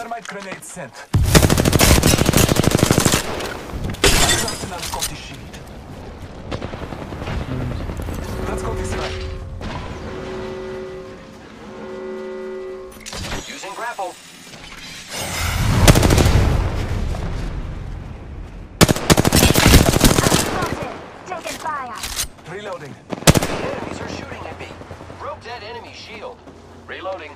Thermite grenade sent. Sentinel's got the shield. Let's go this way. Using grapple. Taking fire. Reloading. The enemies are shooting at me. Broke that enemy shield. Reloading.